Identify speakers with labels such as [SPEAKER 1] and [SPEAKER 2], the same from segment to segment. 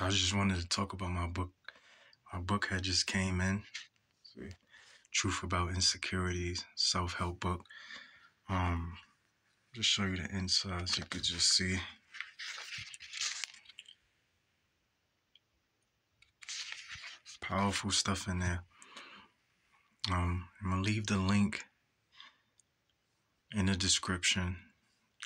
[SPEAKER 1] So I just wanted to talk about my book. My book had just came in. See, Truth About Insecurities, self-help book. Um, just show you the inside so you could just see. Powerful stuff in there. Um, I'm gonna leave the link in the description.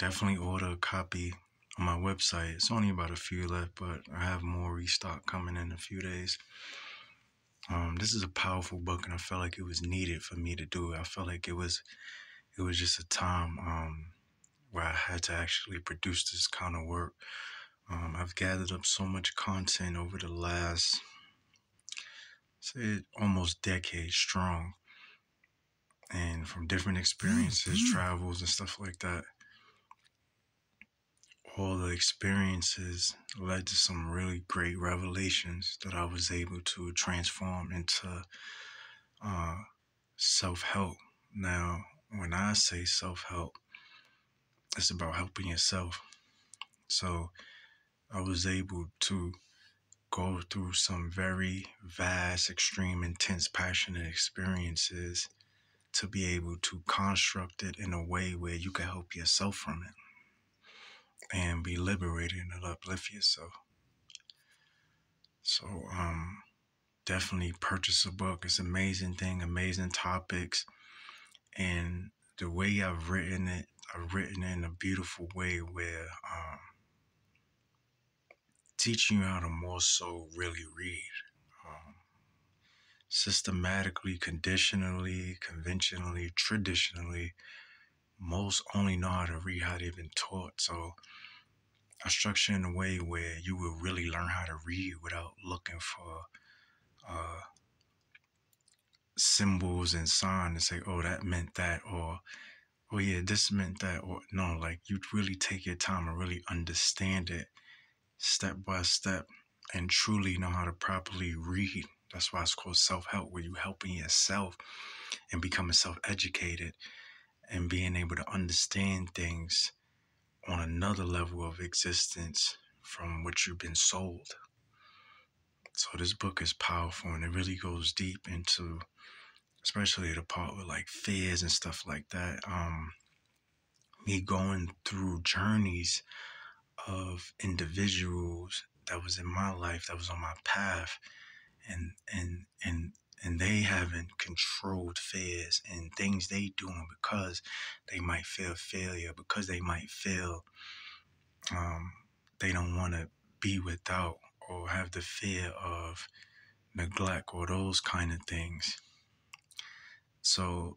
[SPEAKER 1] Definitely order a copy on my website. It's only about a few left, but I have more restock coming in a few days. Um, this is a powerful book, and I felt like it was needed for me to do it. I felt like it was, it was just a time um, where I had to actually produce this kind of work. Um, I've gathered up so much content over the last, say, almost decade strong, and from different experiences, mm-hmm. travels, and stuff like that all the experiences led to some really great revelations that I was able to transform into uh, self help. Now, when I say self help, it's about helping yourself. So I was able to go through some very vast, extreme, intense, passionate experiences to be able to construct it in a way where you can help yourself from it and be liberated and uplift yourself. So, um, definitely purchase a book. It's amazing thing, amazing topics, and the way I've written it, I've written it in a beautiful way where um, teaching you how to more so really read. Um, systematically, conditionally, conventionally, traditionally, most only know how to read how they've been taught. So I structure in a way where you will really learn how to read without looking for uh, symbols and signs and say, oh, that meant that, or oh, yeah, this meant that, or no, like you really take your time and really understand it step by step and truly know how to properly read. That's why it's called self help, where you're helping yourself and becoming self educated and being able to understand things on another level of existence from what you've been sold. So this book is powerful and it really goes deep into especially the part with like fears and stuff like that. Um me going through journeys of individuals that was in my life, that was on my path and and and and they haven't controlled fears and things they doing because they might feel failure, because they might feel um, they don't want to be without or have the fear of neglect or those kind of things. So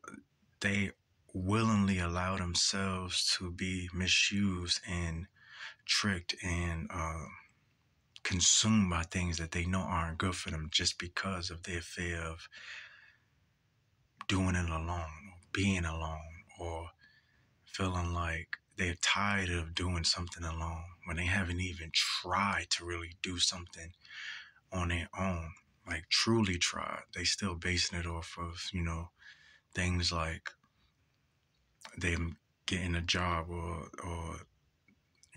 [SPEAKER 1] they willingly allow themselves to be misused and tricked and uh, consumed by things that they know aren't good for them just because of their fear of doing it alone or being alone or feeling like they're tired of doing something alone when they haven't even tried to really do something on their own like truly tried. They still basing it off of you know things like them getting a job or or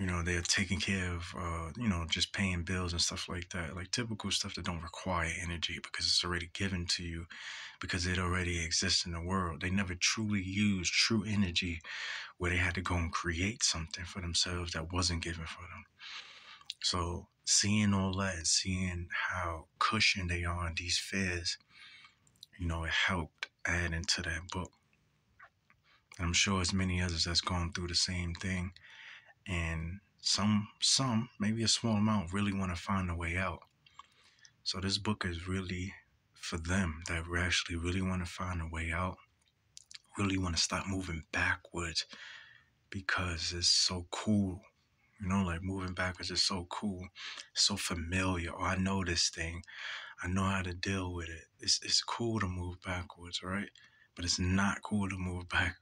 [SPEAKER 1] you know they're taking care of uh, you know just paying bills and stuff like that like typical stuff that don't require energy because it's already given to you because it already exists in the world. They never truly used true energy where they had to go and create something for themselves that wasn't given for them. So seeing all that and seeing how cushioned they are in these fears you know it helped add into that book. And i'm sure as many others that's gone through the same thing and some some maybe a small amount really want to find a way out. So this book is really for them that actually really want to find a way out really want to stop moving backwards because it's so cool. You know like moving backwards is so cool so familiar. Oh i know this thing. I know how to deal with it. It's, it's cool to move backwards right? But it's not cool to move backwards